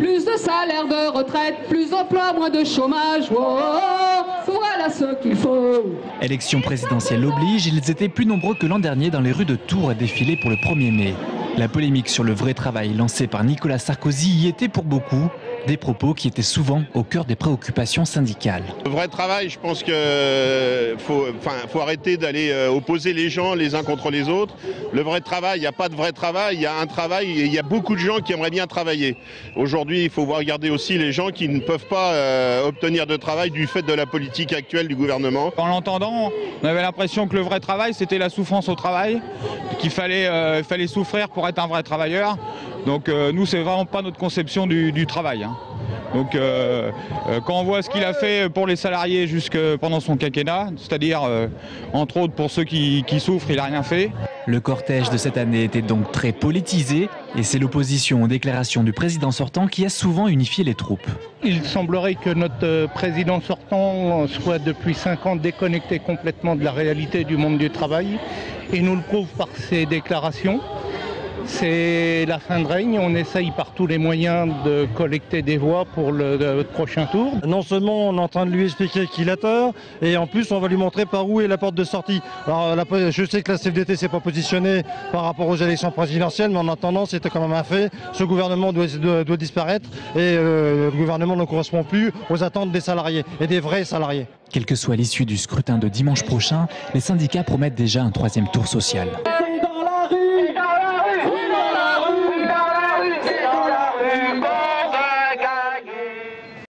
plus de salaire de retraite, plus d'emplois, moins de chômage. Oh, oh, oh, voilà ce qu'il faut. Élection présidentielle oblige, ils étaient plus nombreux que l'an dernier dans les rues de Tours à défiler pour le 1er mai. La polémique sur le vrai travail lancée par Nicolas Sarkozy y était pour beaucoup. Des propos qui étaient souvent au cœur des préoccupations syndicales. Le vrai travail, je pense qu'il faut, enfin, faut arrêter d'aller euh, opposer les gens les uns contre les autres. Le vrai travail, il n'y a pas de vrai travail, il y a un travail, il y a beaucoup de gens qui aimeraient bien travailler. Aujourd'hui, il faut regarder aussi les gens qui ne peuvent pas euh, obtenir de travail du fait de la politique actuelle du gouvernement. En l'entendant, on avait l'impression que le vrai travail, c'était la souffrance au travail, qu'il fallait, euh, fallait souffrir pour être un vrai travailleur. Donc euh, nous, c'est vraiment pas notre conception du, du travail. hein. Donc euh, euh, quand on voit ce qu'il a fait pour les salariés jusque pendant son quinquennat, c'est-à-dire euh, entre autres pour ceux qui, qui souffrent, il n'a rien fait. Le cortège de cette année était donc très politisé et c'est l'opposition aux déclarations du président sortant qui a souvent unifié les troupes. Il semblerait que notre président sortant soit depuis cinq ans déconnecté complètement de la réalité du monde du travail et nous le prouve par ses déclarations. C'est la fin de règne, on essaye par tous les moyens de collecter des voix pour le, le prochain tour. Non seulement on est en train de lui expliquer qu'il a tort, et en plus on va lui montrer par où est la porte de sortie. Alors la- je sais que la CFDT s'est pas positionnée par rapport aux élections présidentielles, mais en attendant c'était quand même un fait. Ce gouvernement doit, doit- doit disparaître et euh, le gouvernement ne correspond plus aux attentes des salariés et des vrais salariés. Quelle que soit l'issue du scrutin de dimanche prochain, les syndicats promettent déjà un troisième tour social. C'est